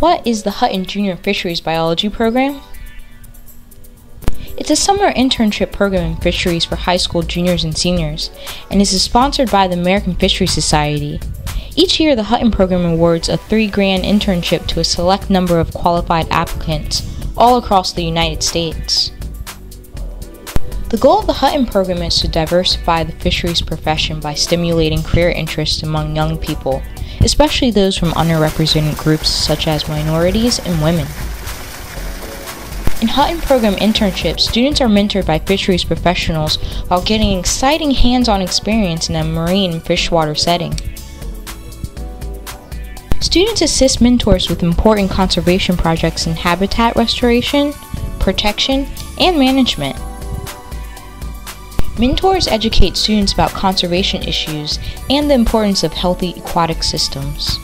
What is the Hutton Junior Fisheries Biology Program? It's a summer internship program in fisheries for high school juniors and seniors, and is sponsored by the American Fisheries Society. Each year, the Hutton program awards a three grand internship to a select number of qualified applicants all across the United States. The goal of the Hutton program is to diversify the fisheries profession by stimulating career interest among young people, especially those from underrepresented groups such as minorities and women. In Hutton program internships, students are mentored by fisheries professionals while getting exciting hands on experience in a marine freshwater setting. Students assist mentors with important conservation projects in habitat restoration, protection, and management. Mentors educate students about conservation issues and the importance of healthy aquatic systems.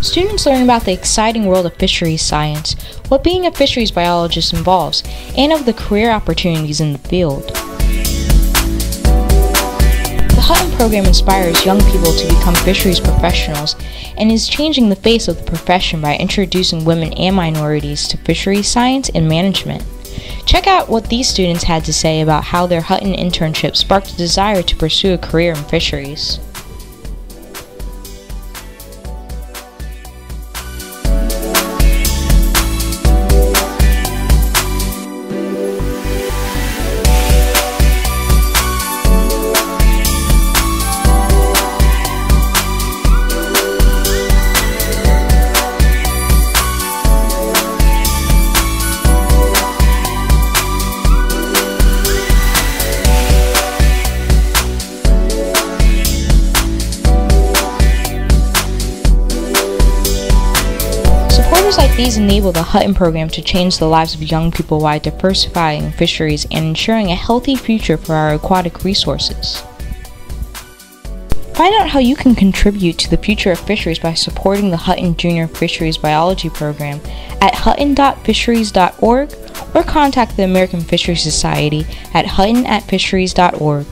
Students learn about the exciting world of fisheries science, what being a fisheries biologist involves, and of the career opportunities in the field. The Hutton program inspires young people to become fisheries professionals and is changing the face of the profession by introducing women and minorities to fisheries science and management. Check out what these students had to say about how their Hutton internship sparked a desire to pursue a career in fisheries. Supporters like these enable the Hutton program to change the lives of young people while diversifying fisheries and ensuring a healthy future for our aquatic resources. Find out how you can contribute to the future of fisheries by supporting the Hutton Junior Fisheries Biology Program at hutton.fisheries.org or contact the American Fisheries Society at hutton at fisheries.org.